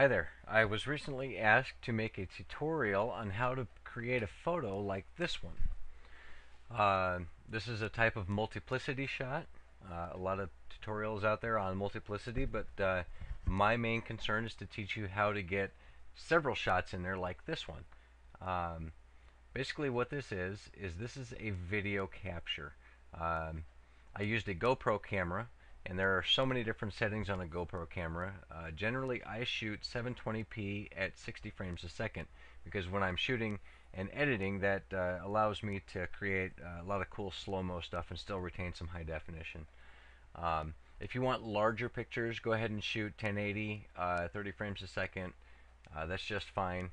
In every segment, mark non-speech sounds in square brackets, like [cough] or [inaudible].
Hi there. I was recently asked to make a tutorial on how to create a photo like this one. Uh, this is a type of multiplicity shot. Uh, a lot of tutorials out there on multiplicity, but uh, my main concern is to teach you how to get several shots in there like this one. Um, basically what this is, is this is a video capture. Um, I used a GoPro camera and there are so many different settings on a GoPro camera. Uh, generally, I shoot 720p at 60 frames a second because when I'm shooting and editing, that uh, allows me to create uh, a lot of cool slow-mo stuff and still retain some high definition. Um, if you want larger pictures, go ahead and shoot 1080, uh, 30 frames a second. Uh, that's just fine.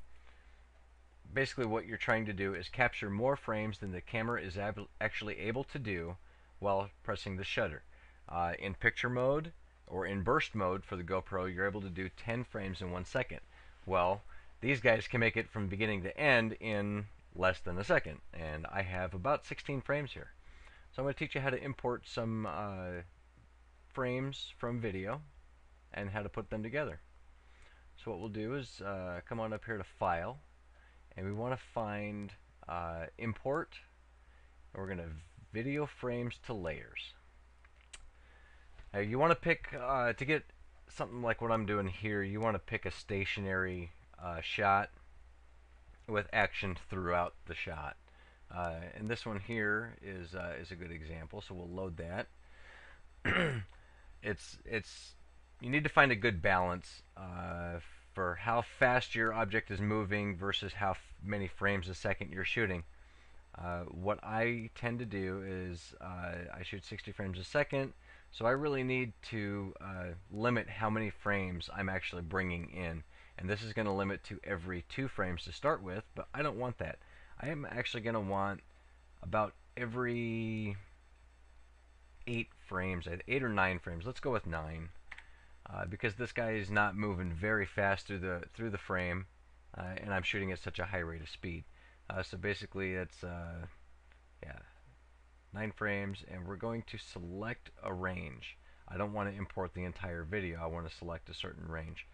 Basically, what you're trying to do is capture more frames than the camera is actually able to do while pressing the shutter. Uh, in picture mode or in burst mode for the GoPro, you're able to do 10 frames in one second. Well, these guys can make it from beginning to end in less than a second, and I have about 16 frames here. So I'm going to teach you how to import some uh, frames from video and how to put them together. So what we'll do is uh, come on up here to File, and we want to find uh, Import, and we're going to Video Frames to Layers. Uh, you want to pick, uh, to get something like what I'm doing here, you want to pick a stationary uh, shot with action throughout the shot. Uh, and this one here is uh, is a good example, so we'll load that. [clears throat] it's it's you need to find a good balance uh, for how fast your object is moving versus how many frames a second you're shooting. What I tend to do is I shoot 60 frames a second so I really need to uh, limit how many frames I'm actually bringing in. And this is going to limit to every two frames to start with, but I don't want that. I am actually going to want about every eight frames, eight or nine frames. Let's go with nine, uh, because this guy is not moving very fast through the through the frame, uh, and I'm shooting at such a high rate of speed. Uh, so basically, it's uh, yeah, 9 frames, and we're going to select a range. I don't want to import the entire video, I want to select a certain range.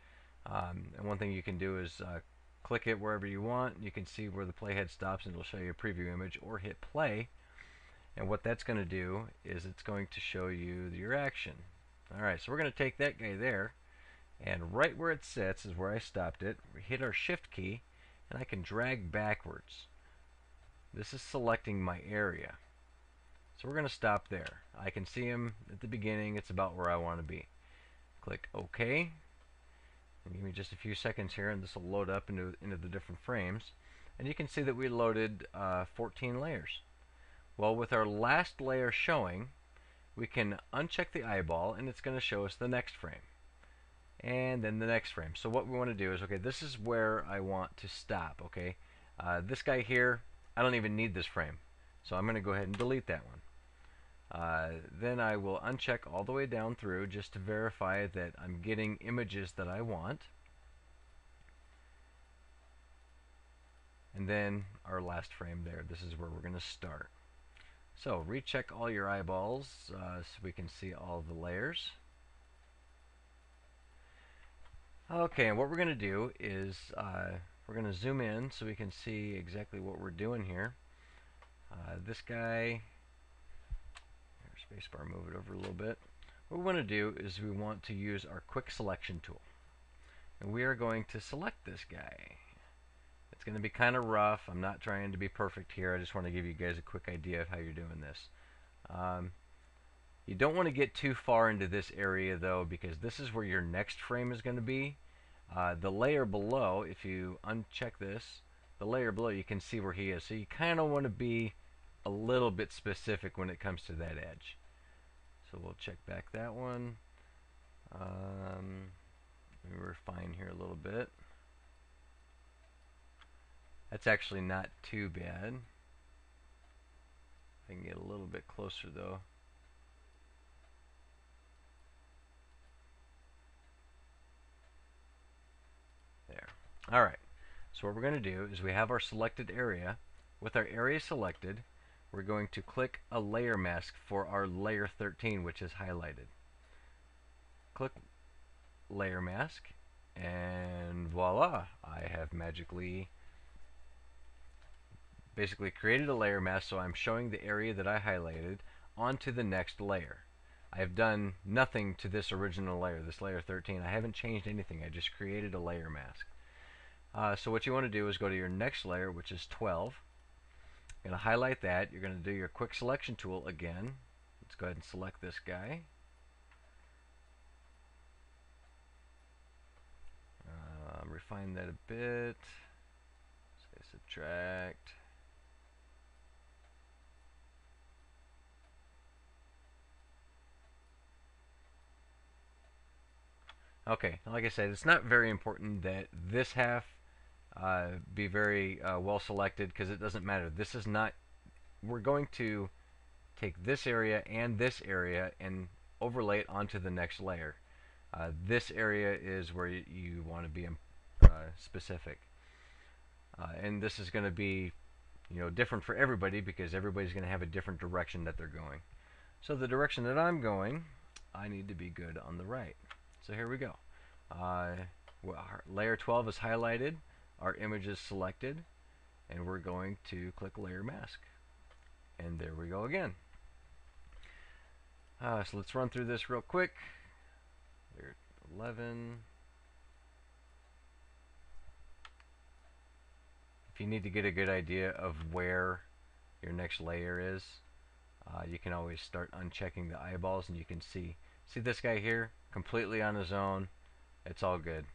Um, and one thing you can do is uh, click it wherever you want, you can see where the playhead stops and it'll show you a preview image, or hit play, and what that's going to do is it's going to show you your action. Alright, so we're going to take that guy there, and right where it sits is where I stopped it. We hit our shift key, and I can drag backwards. This is selecting my area. So we're going to stop there. I can see him at the beginning. It's about where I want to be. Click OK. And give me just a few seconds here and this will load up into, into the different frames. And you can see that we loaded uh, 14 layers. Well, with our last layer showing, we can uncheck the eyeball and it's going to show us the next frame. And then the next frame. So what we want to do is, okay, this is where I want to stop, okay? Uh, this guy here, I don't even need this frame. So I'm going to go ahead and delete that one. Uh, then I will uncheck all the way down through just to verify that I'm getting images that I want. And then our last frame there, this is where we're going to start. So recheck all your eyeballs uh, so we can see all the layers. Okay, and what we're going to do is uh, we're going to zoom in so we can see exactly what we're doing here. Uh, this guy spacebar, move it over a little bit. What we want to do is we want to use our quick selection tool. And we are going to select this guy. It's going to be kind of rough. I'm not trying to be perfect here. I just want to give you guys a quick idea of how you're doing this. Um, you don't want to get too far into this area though because this is where your next frame is going to be. Uh, the layer below, if you uncheck this, the layer below you can see where he is. So you kind of want to be a little bit specific when it comes to that edge. So we'll check back that one. Um, we refine here a little bit. That's actually not too bad. I can get a little bit closer though. There. Alright. So what we're going to do is we have our selected area. With our area selected, we're going to click a layer mask for our layer 13 which is highlighted. Click layer mask and voila, I have magically basically created a layer mask so I'm showing the area that I highlighted onto the next layer. I have done nothing to this original layer, this layer 13. I haven't changed anything. I just created a layer mask. Uh, so what you want to do is go to your next layer, which is 12. You're going to highlight that. You're going to do your quick selection tool again. Let's go ahead and select this guy. Uh, refine that a bit. Say subtract. Okay, like I said, it's not very important that this half uh, be very uh, well selected because it doesn't matter. This is not, we're going to take this area and this area and overlay it onto the next layer. Uh, this area is where you, you want to be um, uh, specific. Uh, and this is going to be you know, different for everybody because everybody's going to have a different direction that they're going. So the direction that I'm going, I need to be good on the right. So here we go. Uh, layer 12 is highlighted, our image is selected, and we're going to click Layer Mask. And there we go again. Uh, so let's run through this real quick. Layer 11. If you need to get a good idea of where your next layer is, uh, you can always start unchecking the eyeballs and you can see see this guy here completely on his own. It's all good.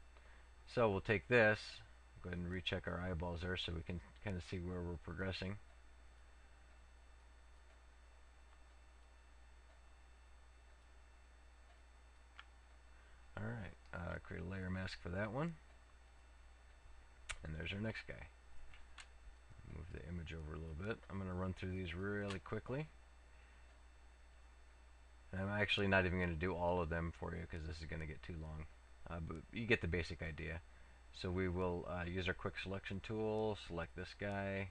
So we'll take this, go ahead and recheck our eyeballs there so we can kind of see where we're progressing. Alright, uh, create a layer mask for that one. And there's our next guy. Move the image over a little bit. I'm going to run through these really quickly. I'm actually not even going to do all of them for you because this is going to get too long. Uh, but you get the basic idea. So we will uh, use our quick selection tool, select this guy.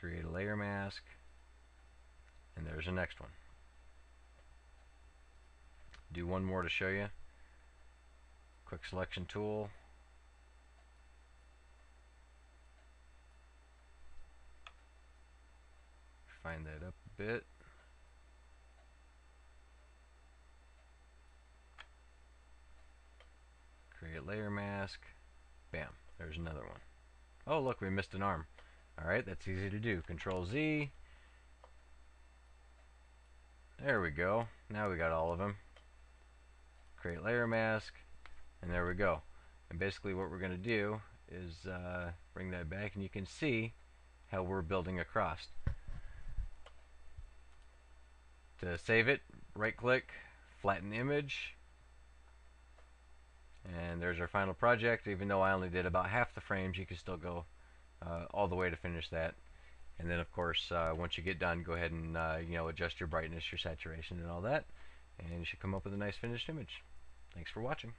Create a layer mask. And there's the next one. Do one more to show you quick selection tool. Find that up a bit. Create layer mask. Bam, there's another one. Oh look, we missed an arm. Alright, that's easy to do. Control Z. There we go. Now we got all of them. Create layer mask. And there we go. And basically what we're going to do is uh, bring that back and you can see how we're building across. To save it, right click, flatten image, and there's our final project. Even though I only did about half the frames, you can still go uh, all the way to finish that. And then of course, uh, once you get done, go ahead and uh, you know adjust your brightness, your saturation, and all that, and you should come up with a nice finished image. Thanks for watching.